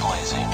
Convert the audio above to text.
guns